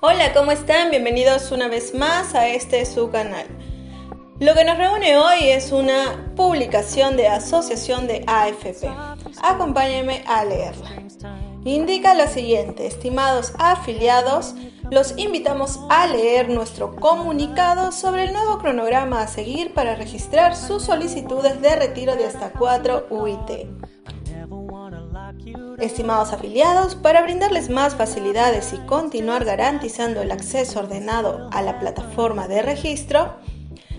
Hola, ¿cómo están? Bienvenidos una vez más a este su canal. Lo que nos reúne hoy es una publicación de Asociación de AFP. Acompáñenme a leerla. Indica lo siguiente, estimados afiliados, los invitamos a leer nuestro comunicado sobre el nuevo cronograma a seguir para registrar sus solicitudes de retiro de hasta 4 UIT. Estimados afiliados, para brindarles más facilidades y continuar garantizando el acceso ordenado a la plataforma de registro,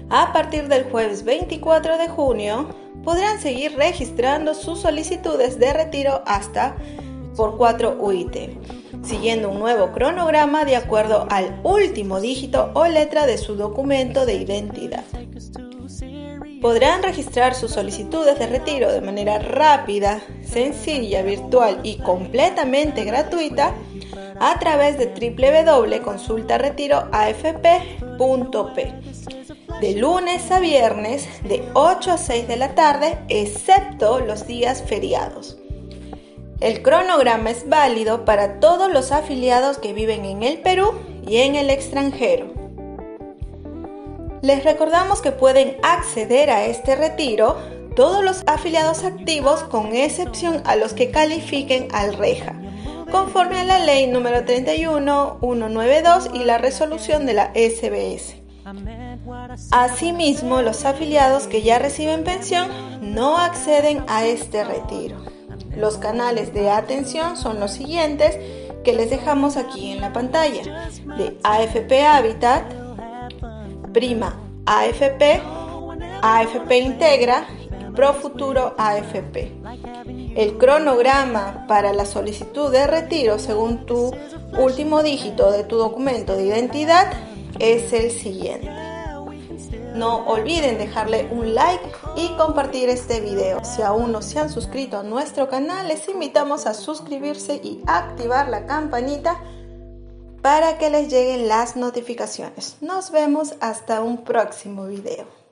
a partir del jueves 24 de junio podrán seguir registrando sus solicitudes de retiro hasta por 4 UIT, siguiendo un nuevo cronograma de acuerdo al último dígito o letra de su documento de identidad. Podrán registrar sus solicitudes de retiro de manera rápida, sencilla, virtual y completamente gratuita a través de www.consultaretiroafp.p de lunes a viernes de 8 a 6 de la tarde, excepto los días feriados. El cronograma es válido para todos los afiliados que viven en el Perú y en el extranjero. Les recordamos que pueden acceder a este retiro todos los afiliados activos con excepción a los que califiquen al REJA, conforme a la ley número 31192 y la resolución de la SBS. Asimismo, los afiliados que ya reciben pensión no acceden a este retiro. Los canales de atención son los siguientes que les dejamos aquí en la pantalla. De AFP Habitat, Prima AFP, AFP Integra y Profuturo AFP. El cronograma para la solicitud de retiro según tu último dígito de tu documento de identidad es el siguiente. No olviden dejarle un like y compartir este video. Si aún no se han suscrito a nuestro canal, les invitamos a suscribirse y activar la campanita para que les lleguen las notificaciones. Nos vemos hasta un próximo video.